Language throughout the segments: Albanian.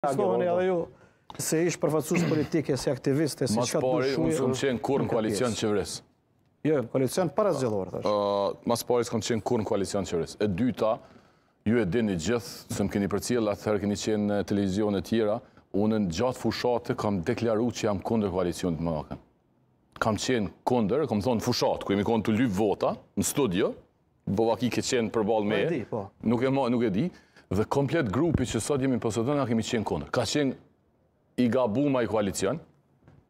Shkohën e edhe ju si ish përfaqsues politike, si aktiviste, se që ka të dushuja... Ma s'pari, unë s'kom qenë kurrë në koalicion qeverisës. Jo, në koalicion parazgjedhor, thash. Ma s'pari, s'kom qenë kurrë në koalicion qeverisës. E dyta, ju e dini gjithë, se më keni përcjellë, atëherë keni qenë në televizion e tjera, unë gjatë fushate kam deklaru që jam kundër koalicionit me AAK-n. Kam qenë kundër, kam thonë n'fushatë, ku jemi konë tu lypë vota, në studio, Bo vaki ke qenë përballë meje. Po. Nuk e ma, nuk e di. Dhe komplet grupi që sot jemi PSD, na kemi qenë kundër. Ka qenë i gabum ai koalicion,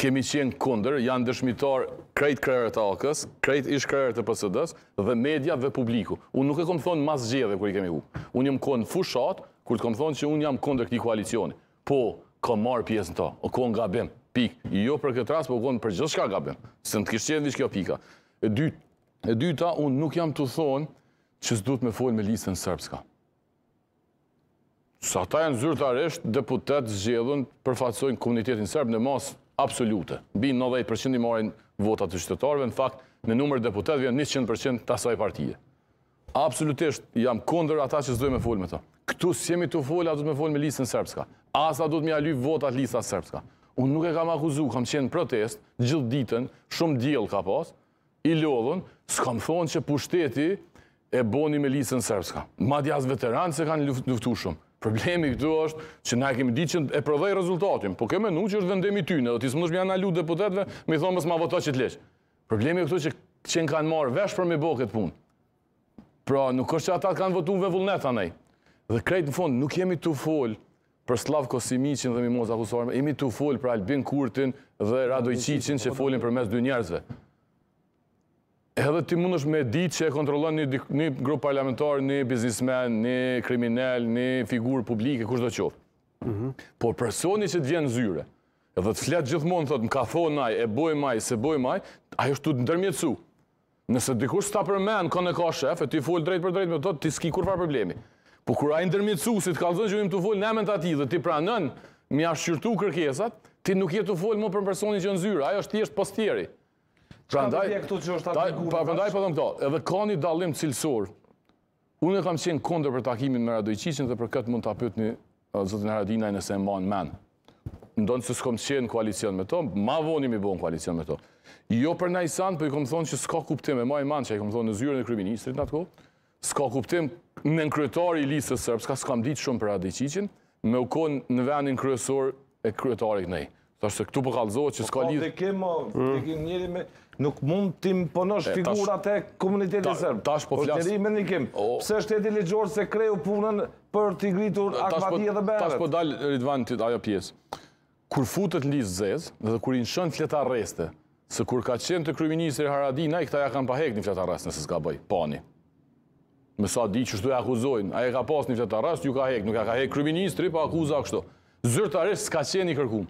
kemi qenë kundër, janë dëshmitar krejt krerët të AAK-s, krejt ish krerët të PSD-s, dhe media dhe publiku. Unë nuk e kom thonë mas zgjedhjeve kur i kemi hup. Unë jom konë n'fushatë, kur e kom thonë që unë jam kundër këtij koalicioni. Po, kom marrë pjesë në ta, u konë gabim, pik. Jo për këtë rast, u konë për gjithçka gabim. Se edhe të kishte qenë veç kjo pika. E dyta, E dyta, unë nuk jam tu thonë që s'duhet me folë me listën serbska. Se ata janë zyrtarisht, deputetë t'zgjedhun, përfaqësojnë komunitetin serb në masë absolute. Mbi 90% i marrin votat të qytetarëve, në fakt, në numër deputetëve 100% të asaj partije. Absolutisht, jam kundër ata që s'dojnë me folë me ta. Këtu s'jemi tu folë, a duhet me folë me listën serbska. As a duhet me ia lypë votat listës serbska. Unë nuk e kam akuzu, kam qenë n'protestë, gjithë ditën, shumë diell ka pasë, I lodhun, s'kam thonë që pushteti e boni me listën serbska. Madje as veteranët s'e kanë luftu shumë. Problemi këtu është që na e kemi ditë që e prodhoj rezultatin, po kemi menu që është vendimi i tyne dhe ti s'mundesh me ia ndalu deputetve me i thonë mos ma voto qit ligj. Problemi këtu që kanë marrë vesh për me bo këtë punë. Pra nuk është që ata kanë votu me vullnet anej. Dhe krejtë në fund nuk jemi tu folë Për Sllavko Simiqin dhe Mimoza Kusarin, jemi tu fol për Albin Kurtin dhe Radoiçiqin që folin përmes dy njerëzve. Edhe ti mundesh me ditë që e kontrollon një, një grup parlamentar, një biznesmen, një kriminel, një figurë publike, kushdo qoftë. Mm -hmm. Por personi që të vjen n'zyre, edhe të flet gjithmonë, thotë, më ka thonë ai, e bojmë ai, s'e bojmë ai, ai është tu ndërmjetësu. Nëse dikush s'ta përmend kënd e ka shef e ti fol drejt për drejt me to, ti s'ki kurrfarë problemi. Po kur ai ndërmjetësuesi të kallzon që unë jam tu fol në emër të atij dhe ti pranon me ia shqyrtu kërkesat, ti nuk je tu fol më për personin që n'zyre, ai është thjesht postieri. Çka do të thotë këtu që është aty ku. Prandaj po them këto, edhe ka një dallim cilësor Unë kam qenë kundër për takimin me Radojçiqin dhe për këtë mund ta pyetni zotin Haradinaj nëse e mban mend. Ndonëse s'kom qenë në koalicion me to, ma vonë jemi bo në koalicion me to. Jo për naj sen, por po i kom thonë që s'ka kuptim, e mbaj mend që i kom thonë në zyrën e kryeministrit në atë kohë, s'ka kuptim nënkryetari i listës serbe, s'ka s'kam ditë shumë për Radojçiqin, me u konë në vendin kryesor e kryetari kënej. Thashë se këtu po kallëzohet që s'ka lidhje. Po kemi, kemi njëri me nuk mund të imponosh figurat e komunitetit serb. Tash po flas. Është me ndikim. Pse shteti ligjor s'e kreu punën për të ngritur aktakuzat edhe Berat. Tash po dal Ridvan te ajo pjesë. Kur futet n'listë t'zezë dhe kur i lshon fletarreste, se kur ka qenë te kryeministri Haradinaj, këta ja kanë pa hek ni fletarrest nëse s'gaboj. Pani. Me sa di kështu e akuzojnë. Ai e ka pas një fletarrest, iu ka hek, nuk e ka hek kryeministri, po akuza kështu. Zyrtarisht s'ka qenë i kërkum.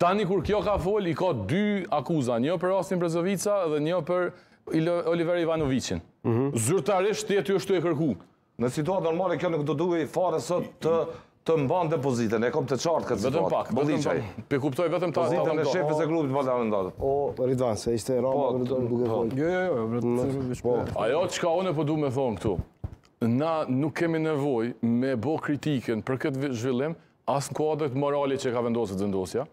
Tani kur kjo ka fol, i ka dy akuza, një për rastin Brezovica dhe një për Oliver Ivanoviqin. Mhm. Zyrtarisht shteti është tu e kërku. Në situatë normale kjo nuk do duhej fare sot të Të mbante pozitën, e kam të qartë këtë situatë. Vetëm pak, vetëm pak. Po e kuptoj vetëm ta ta Pozitën e shefit të grupit parlamentar. O Ridvan, se ishte Rama po, vetëm duke po. thënë. Jo, jo, jo, vetëm po. Ajo çka unë po du me thonë këtu. Na nuk kemi nevojë me bo kritikën për këtë zhvillim as në kuadrit moral që e ka vendos Vetëvendosja,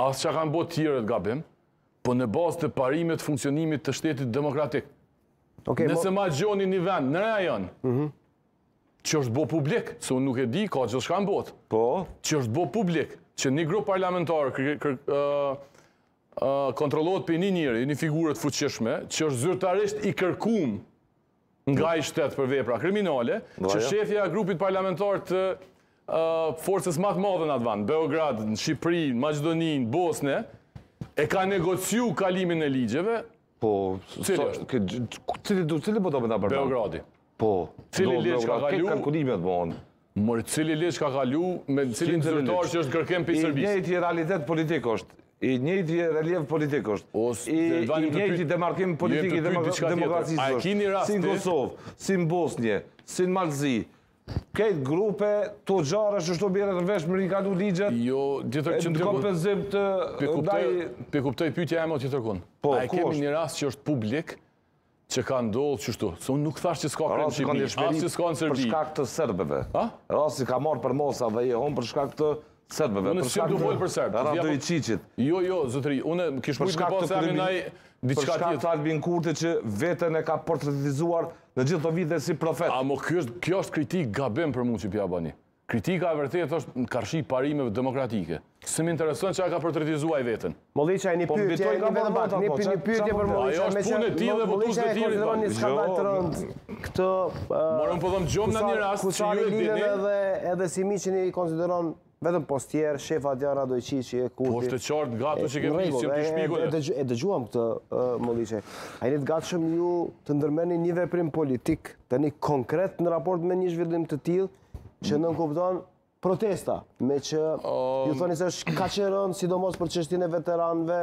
as çka kanë bo tjerët gabim, po në bazë të parimeve të funksionimit të shtetit demokratik. Okay, Nëse ma gjoni një vend në rajon, mm -hmm. që është bo publik, se unë nuk e di, ka gjithçka në botë. Po? Që është bo publik, që një grup parlamentar kontrollohet pi një njeri, një figurë të fuqishme, që është zyrtarisht i kërkum nga ai shtet për vepra kriminale, që shefja e grupit parlamentar të forcës ma të madhe në atë ven, Beograd, në Shqipëri, në Maqedoni, Bosne, e ka negociu kalimin e ligjeve, Po, cili do cili po do me ma përmend? Beogradi. Po. Cili ligj ka kalu? Këtë kalkulimet po on. Mor cili ligj ka kalu me cilin zyrtar që është në kërkim prej Serbisë? I njëjti realitet politik është. I njëjti reliev politik është. I njëjti demarkim politik i demokracisë është. Si në Kosovë, si në Bosnje, si në Mal t'Zi, Krejt grupe tuxharësh qështu bijnë në vesh me i kalu ligjet. Jo, gjithë të qëndë të kompenzim të ndaj... Po e kuptoj pytja jem o tjetërkun. Po, A e kemi një rast që është publik që ka ndodhë qështu? Se unë nuk thash që s'ka krim n'Shqipni, as që s'ka në Serbi. Rasti ka një shperit për shkak të serbëve. Rasti ka marrë përmasa dhe jehonë për shkak të Serbëve, për shkak të Radoiçiqit. Jo, jo, zotëri, unë kish mujtë me pasë emrin ai diçka tjetër. Për shkak të Albin Kurtit që veten e ka portretizuar në gjithë ato vite si profet. Amo kjo është kritikë gabim për mu që po ia bani. Kritika e vërtetë është karshi parimeve demokratike. S'më intereson çka e ka portretizuar ai veten. Molliqaj një pyetje, një vetëm pak, një pyetje, një pyetje për Molliqajn. Ajo është punë e tij dhe votuesve të tij. Molliqaj konsideron një skandal të rëndë këtë. Morë unë po them gjoma një rast që ju e dini. Edhe edhe Simiqin i konsideron vetëm postier, shefat janë Radoiçiqi e Kurti. Po është e qartë gatu që kemi si të shpikun. E dëgjuam këtë Molliqaj. A jeni të gatshëm ju të ndërmerrni një veprim politik tani konkret në raport me një zhvillim të tillë që nënkupton protesta, meqë um, ju thoni se është kaq e rëndë, sidomos për çështjen e veteranëve,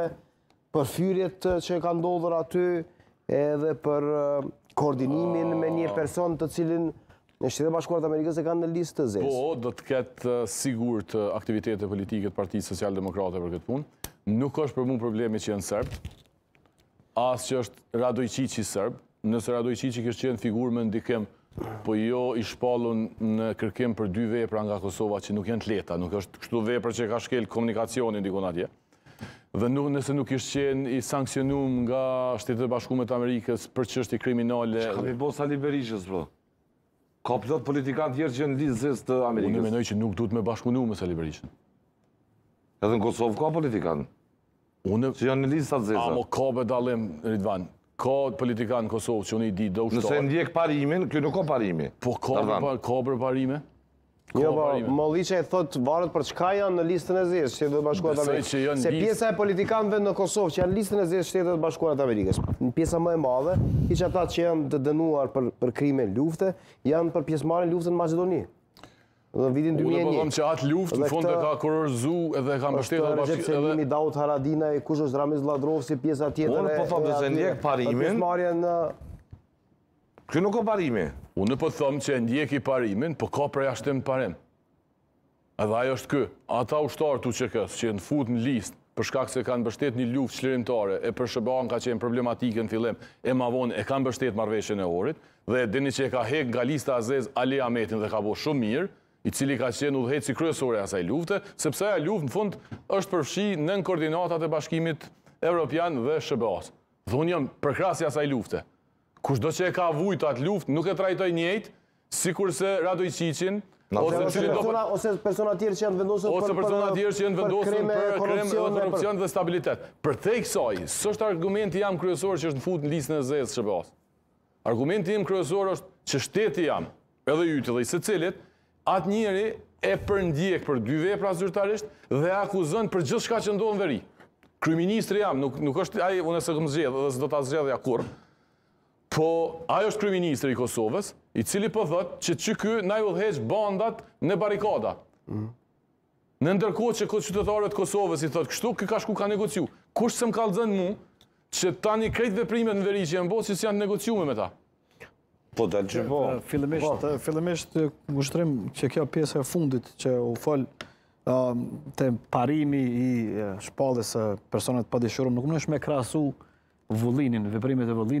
për fyrjet që ka ndodhur aty, edhe për koordinimin me një person të cilin në Shtetet e Bashkuara të Amerikës e kanë në listë të zezë. Po, do të ketë sigurt aktivitete politike të Partisë Socialdemokrate për këtë punë. Nuk është për mu problemi që janë serbë, as që është Radoiçiçi serb, nëse Radoiçiçi kish qenë figurë me ndikim, po jo i shpallun në kërkim për dy vepra nga Kosova që nuk janë të lehta, nuk është kështu vepër që ka shkel komunikacionin dikund atje, dhe nëse nuk ish qenë i sanksionum nga Shtetet e Bashkume të Amerikës për çështje kriminale... Që ka m'i bo Sali Berishës, bro? Ka plot politikanë tjerë që janë n'listë të zezë të Amerikës. Unë mendoj që nuk duhet me bashkëpunu me Sali Berishën. Edhe në Kosovë ka politikanë. Unë... Që janë në lista të zeza. Ama ka dallim, Ridvan. Ka politikanë në Kosovë që unë i di dhe ushtarë. Nëse ndjek parimin, ky nuk ka parime. Po ka për parime. Jo, po, Molliqaj thotë varet për çka janë në listën e zezë të Shteteve të Bashkuara të Amerikës. Se pjesa e politikanëve në Kosovë që janë në listën e zezë të Shteteve të Bashkuara të Amerikës, pjesa më e madhe, hiç ata që janë të dënuar për për krime lufte, janë për pjesëmarrje në luftën në Maqedoni. Në vitin 2001. Unë po them që atë luftë në fund e ka kurorëzu edhe e ka mbështetur bashkë. Rexhep Selimi, Daut Haradinaj, kush është Ramiz Lladrovci, pjesa tjetër. Unë po them se ndjek parimin. Ky nuk ka parime. Unë po them që e ndjeki parimin, po ka përjashtim te parimi. Edhe ajo është ky. Ata ushtarë të UÇK-së që janë fut në listë, për shkak se kanë mbështet një luftë çlirimtare, e për SHBA-në ka qenë problematike në fillim, e ma vonë e kanë mbështet marrëveshjen e Ohrit, dhe e dini që e ka hek nga lista e zezë Ali Ahmetin dhe ka bo shumë mirë, i cili ka qenë udhëheqësi kryesor i asaj lufte, sepse ajo luftë në fund është përfshi nën koordinatat e Bashkimit Evropian dhe SHBA-së. Dhe unë jam përkrahës i asaj lufte. Kushdo që e ka lujt atë luftë nuk e trajtoj njejtë sikurse Radoiçiçin ose Ose çdo persona ose persona të tjerë që janë të vendosur për ose persona të tjerë që janë të vendosur për krime, korrupsion dhe korrupsion dhe destabilitet. Përtej kësaj, s'është argumenti jem kryesor që është i futun në listën e zezë të SHBA-së. Argumenti im kryesor është që shteti jem, edhe yti dhe i secilit, atë njeri e përndjek për dy vepra zyrtarisht dhe e akuzon për gjithçka që ndodh në veri. Kryeministri jem, nuk, nuk është ai unë s'e kam zgjedhë dhe s'do ta zgjedhja kurrë, po ai është kryeministri i Kosovës, i cili po thotë që që ky na i udhëheq bandat në barrikada. Mm. Në ndërkohë që ky qytetarëve të Kosovës i thotë kështu, ky ka shku ka negociu. Kush s'më kallxon mu, që tani krejt veprimet në veri që janë bo, që s'janë të negociume me ta. Po dal që po. Fillimisht, po. fillimisht Ushtrim që kjo pjesa e fundit që u fol um, te parimi i shpalljes së personave të padëshirum, nuk mundesh me krahasu Vulinin, veprimet e Vulinit